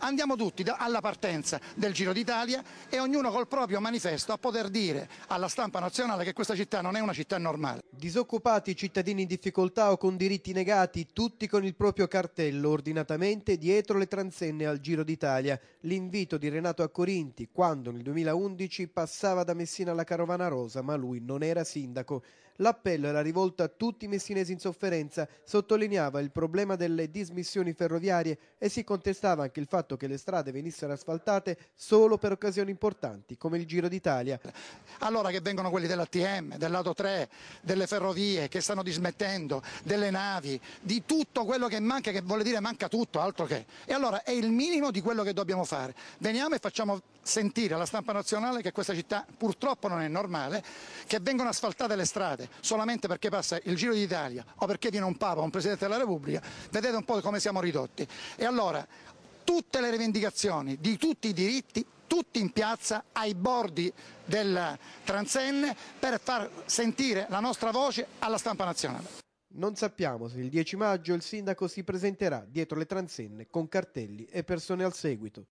Andiamo tutti alla partenza del Giro d'Italia e ognuno col proprio manifesto a poter dire alla stampa nazionale che questa città non è una città normale. Disoccupati, cittadini in difficoltà o con diritti negati, tutti con il proprio cartello ordinatamente dietro le transenne al Giro d'Italia. L'invito di Renato Accorinti quando nel 2011 passava da Messina alla Carovana Rosa, ma lui non era sindaco. L'appello era rivolto a tutti i messinesi in sofferenza, sottolineava il problema delle dismissioni ferroviarie e si contestava anche il fatto che le strade venissero asfaltate solo per occasioni importanti come il Giro d'Italia. Allora che vengono quelli dell'ATM, dell'Auto 3, delle ferrovie che stanno dismettendo, delle navi, di tutto quello che manca, che vuole dire manca tutto, altro che. E allora è il minimo di quello che dobbiamo fare. Veniamo e facciamo sentire alla stampa nazionale che questa città purtroppo non è normale, che vengono asfaltate le strade solamente perché passa il Giro d'Italia o perché viene un Papa o un Presidente della Repubblica, vedete un po' come siamo ridotti. E allora tutte le rivendicazioni di tutti i diritti tutti in piazza ai bordi del transenne per far sentire la nostra voce alla stampa nazionale. Non sappiamo se il 10 maggio il sindaco si presenterà dietro le transenne con cartelli e persone al seguito.